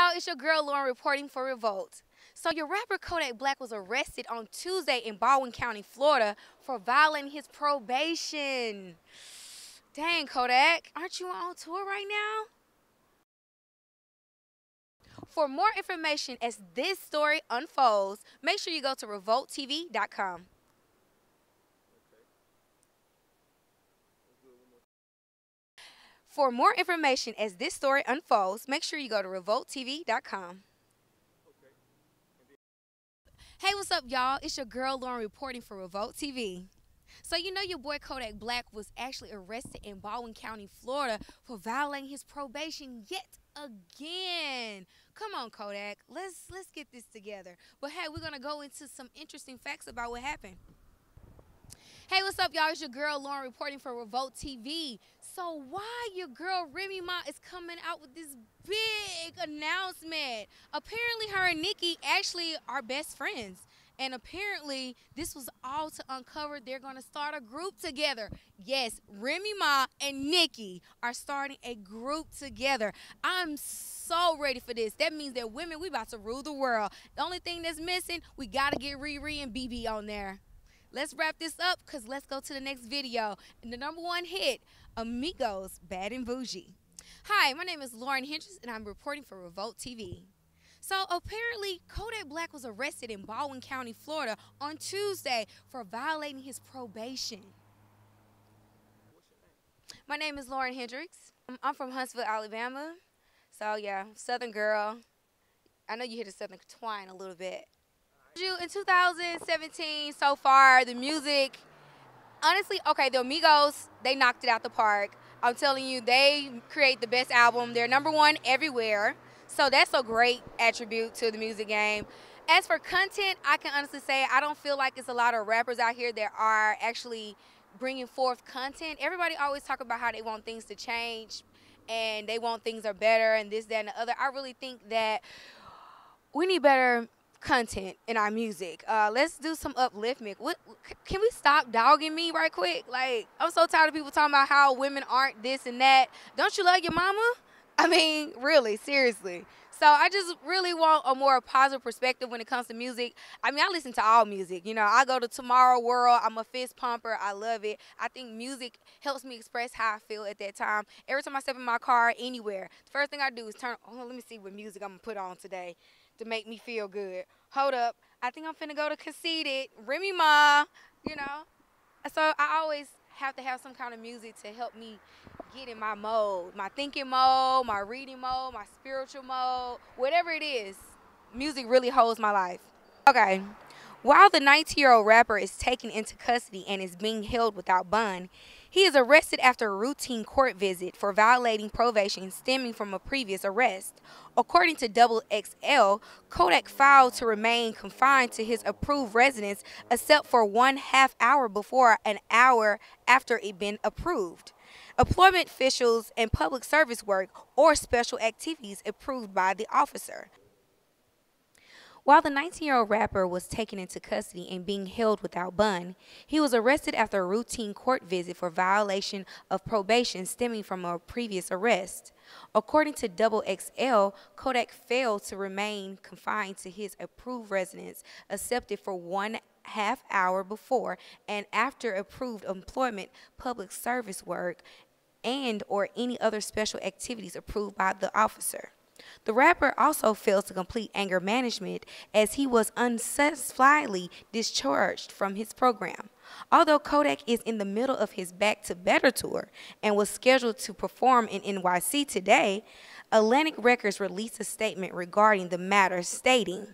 y'all, it's your girl Lauren reporting for Revolt. So your rapper Kodak Black was arrested on Tuesday in Baldwin County, Florida for violating his probation. Dang, Kodak, aren't you on tour right now? For more information as this story unfolds, make sure you go to revolttv.com. For more information as this story unfolds, make sure you go to revolttv.com. Hey, what's up, y'all? It's your girl Lauren reporting for Revolt TV. So, you know, your boy Kodak Black was actually arrested in Baldwin County, Florida for violating his probation yet again. Come on, Kodak. Let's let's get this together. But hey, we're gonna go into some interesting facts about what happened. Hey, what's up, y'all? It's your girl Lauren reporting for Revolt TV. So why your girl Remy Ma is coming out with this big announcement? Apparently, her and Nicki actually are best friends. And apparently, this was all to uncover they're going to start a group together. Yes, Remy Ma and Nicki are starting a group together. I'm so ready for this. That means that women, we about to rule the world. The only thing that's missing, we got to get Riri and BB on there. Let's wrap this up because let's go to the next video. And the number one hit, Migos, Bad and Bougie. Hi, my name is Lauren Hendrix, and I'm reporting for Revolt TV. So apparently, Kodak Black was arrested in Baldwin County, Florida on Tuesday for violating his probation. My name is Lauren Hendrix. I'm from Huntsville, Alabama. So yeah, Southern girl. I know you hear the Southern twine a little bit. In 2017, so far, the music, honestly, okay, the Migos, they knocked it out the park. I'm telling you, they create the best album. They're number one everywhere. So that's a great attribute to the music game. As for content, I can honestly say I don't feel like it's a lot of rappers out here that are actually bringing forth content. Everybody always talk about how they want things to change and they want things are better and this, that, and the other. I really think that we need better content in our music. Uh, let's do some upliftment. What can we stop dogging me right quick? Like I'm so tired of people talking about how women aren't this and that. Don't you love your mama? I mean, really, seriously. So I just really want a more positive perspective when it comes to music. I mean, I listen to all music. You know, I go to Tomorrow World. I'm a fist pumper. I love it. I think music helps me express how I feel at that time. Every time I step in my car, anywhere, the first thing I do is turn. Oh, let me see what music I'm gonna put on today to make me feel good. Hold up. I think I'm finna go to Conceited, Remy Ma, you know. So I always have to have some kind of music to help me get in my mode, my thinking mode, my reading mode, my spiritual mode, whatever it is. Music really holds my life. Okay. While the 19 year old rapper is taken into custody and is being held without bond, he is arrested after a routine court visit for violating probation stemming from a previous arrest. According to Double XL, Kodak filed to remain confined to his approved residence except for one half hour before an hour after it been approved. Employment officials and public service work or special activities approved by the officer. While the 19 year old rapper was taken into custody and being held without bond, he was arrested after a routine court visit for violation of probation stemming from a previous arrest. According to Double XL, Kodak failed to remain confined to his approved residence, accepted for one half hour before and after approved employment, public service work, and or any other special activities approved by the officer. The rapper also failed to complete anger management as he was unsatisfactorily discharged from his program. Although Kodak is in the middle of his Back to Better tour and was scheduled to perform in NYC today, Atlantic Records released a statement regarding the matter stating,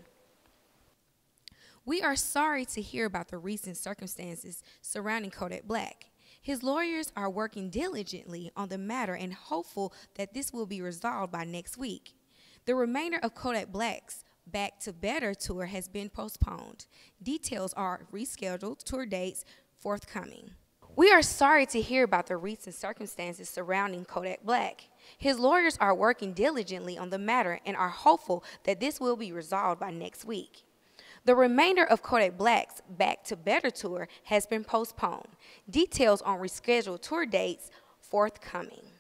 We are sorry to hear about the recent circumstances surrounding Kodak Black. His lawyers are working diligently on the matter and hopeful that this will be resolved by next week. The remainder of Kodak Black's Back to Better tour has been postponed. Details are rescheduled, tour dates forthcoming. We are sorry to hear about the recent circumstances surrounding Kodak Black. His lawyers are working diligently on the matter and are hopeful that this will be resolved by next week. The remainder of Kodak Black's Back to Better tour has been postponed. Details on rescheduled tour dates forthcoming.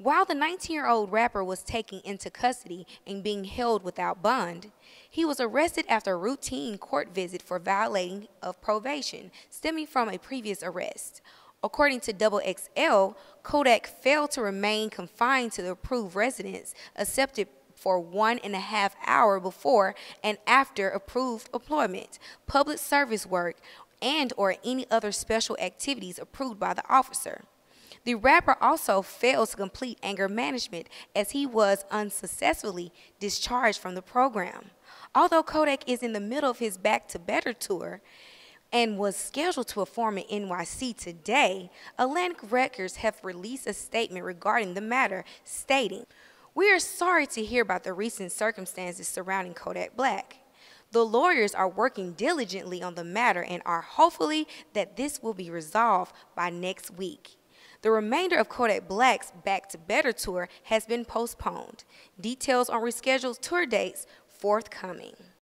While the 19 year old rapper was taken into custody and being held without bond, he was arrested after a routine court visit for violating of probation stemming from a previous arrest. According to Double XL, Kodak failed to remain confined to the approved residence accepted for one and a half hour before and after approved employment, public service work, and or any other special activities approved by the officer. The rapper also failed to complete anger management as he was unsuccessfully discharged from the program. Although Kodak is in the middle of his Back to Better tour and was scheduled to perform in NYC today, Atlantic Records have released a statement regarding the matter, stating, We are sorry to hear about the recent circumstances surrounding Kodak Black. The lawyers are working diligently on the matter and are hopefully that this will be resolved by next week. The remainder of Kodak Black's Back to Better tour has been postponed. Details on rescheduled tour dates forthcoming.